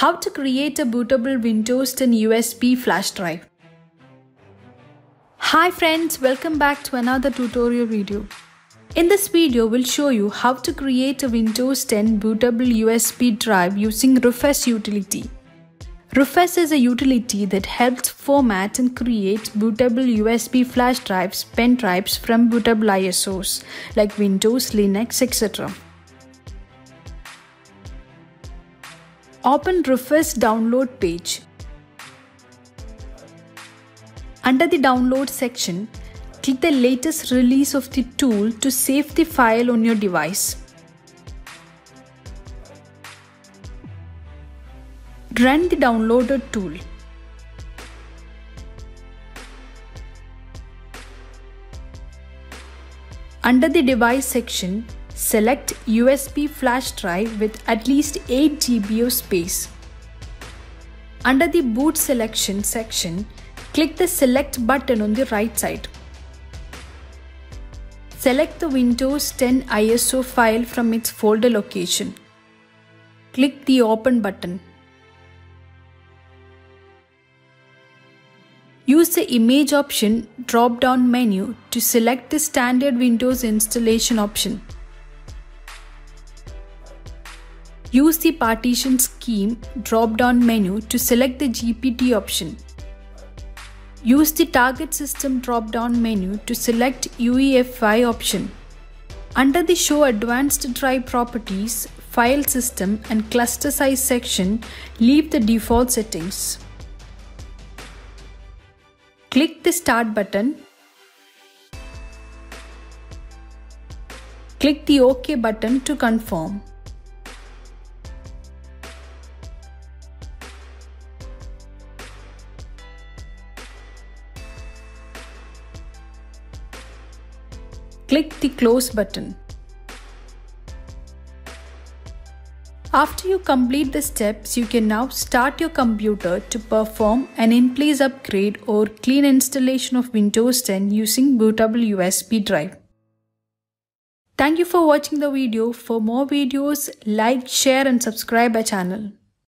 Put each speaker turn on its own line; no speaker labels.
How to create a bootable Windows 10 USB flash drive. Hi friends, welcome back to another tutorial video. In this video, we'll show you how to create a Windows 10 bootable USB drive using Rufus utility. Rufus is a utility that helps format and create bootable USB flash drives, pen drives from bootable ISOs like Windows, Linux, etc. Open Rufus download page. Under the download section, click the latest release of the tool to save the file on your device. Run the downloaded tool. Under the device section, Select USB flash drive with at least 8 GB of space. Under the boot selection section, click the select button on the right side. Select the Windows 10 ISO file from its folder location. Click the open button. Use the image option drop down menu to select the standard Windows installation option. Use the partition scheme drop-down menu to select the GPT option. Use the target system drop-down menu to select UEFI option. Under the Show Advanced Drive Properties, File System and Cluster Size section, leave the default settings. Click the Start button. Click the OK button to confirm. Click the close button. After you complete the steps, you can now start your computer to perform an in-place upgrade or clean installation of Windows 10 using bootable USB drive. Thank you for watching the video. For more videos, like, share and subscribe our channel.